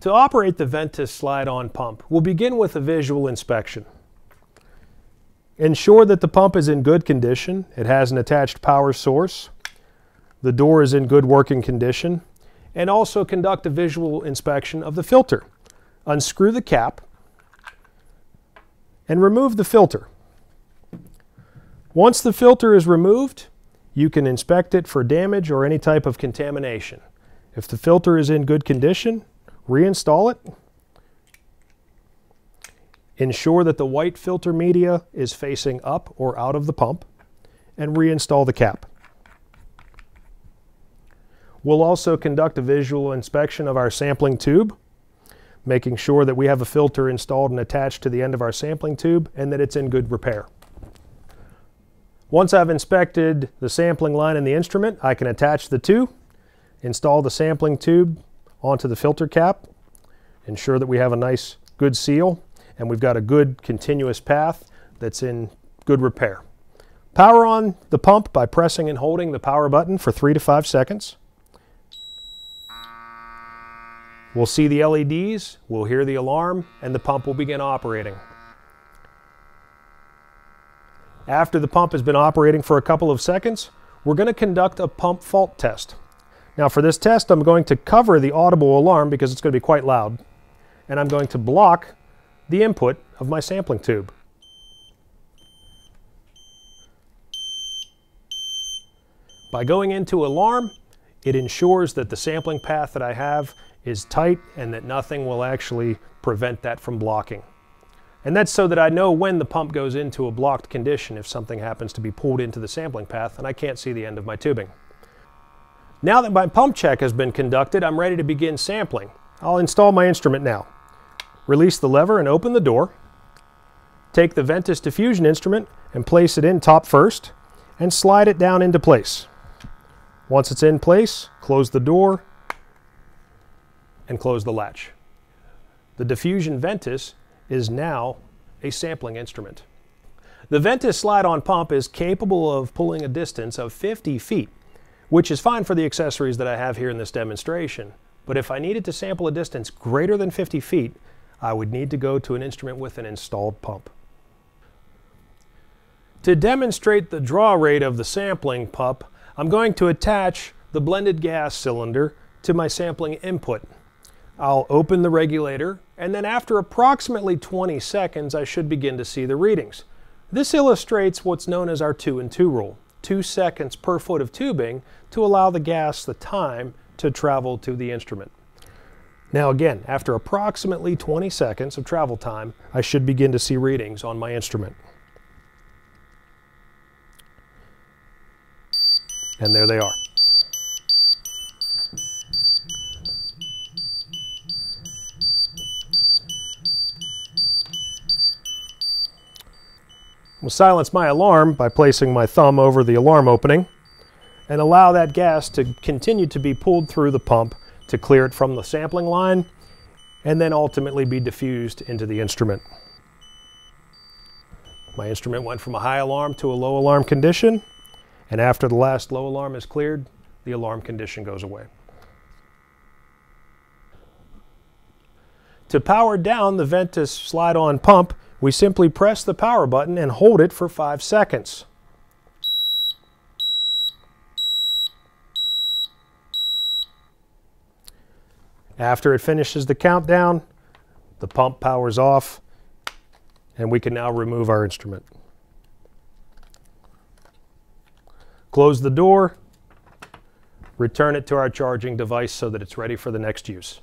To operate the Ventis slide-on pump, we'll begin with a visual inspection. Ensure that the pump is in good condition. It has an attached power source. The door is in good working condition. And also conduct a visual inspection of the filter. Unscrew the cap and remove the filter. Once the filter is removed, you can inspect it for damage or any type of contamination. If the filter is in good condition, reinstall it. Ensure that the white filter media is facing up or out of the pump and reinstall the cap. We'll also conduct a visual inspection of our sampling tube, making sure that we have a filter installed and attached to the end of our sampling tube and that it's in good repair. Once I've inspected the sampling line and the instrument, I can attach the two, install the sampling tube onto the filter cap, ensure that we have a nice good seal, and we've got a good continuous path that's in good repair. Power on the pump by pressing and holding the power button for three to five seconds. We'll see the LEDs, we'll hear the alarm, and the pump will begin operating. After the pump has been operating for a couple of seconds, we're going to conduct a pump fault test. Now for this test, I'm going to cover the audible alarm because it's going to be quite loud. And I'm going to block the input of my sampling tube. By going into alarm, it ensures that the sampling path that I have is tight and that nothing will actually prevent that from blocking. And that's so that I know when the pump goes into a blocked condition if something happens to be pulled into the sampling path and I can't see the end of my tubing. Now that my pump check has been conducted, I'm ready to begin sampling. I'll install my instrument now. Release the lever and open the door. Take the Ventis diffusion instrument and place it in top first and slide it down into place. Once it's in place, close the door and close the latch. The diffusion Ventis is now a sampling instrument. The Ventus slide-on pump is capable of pulling a distance of 50 feet, which is fine for the accessories that I have here in this demonstration. But if I needed to sample a distance greater than 50 feet, I would need to go to an instrument with an installed pump. To demonstrate the draw rate of the sampling pump, I'm going to attach the blended gas cylinder to my sampling input. I'll open the regulator and then after approximately 20 seconds I should begin to see the readings. This illustrates what's known as our 2 and 2 rule, 2 seconds per foot of tubing to allow the gas the time to travel to the instrument. Now again, after approximately 20 seconds of travel time, I should begin to see readings on my instrument. And there they are. Will silence my alarm by placing my thumb over the alarm opening and allow that gas to continue to be pulled through the pump to clear it from the sampling line and then ultimately be diffused into the instrument. My instrument went from a high alarm to a low alarm condition and after the last low alarm is cleared, the alarm condition goes away. To power down the Ventis slide-on pump, we simply press the power button and hold it for five seconds. After it finishes the countdown, the pump powers off and we can now remove our instrument. Close the door, return it to our charging device so that it's ready for the next use.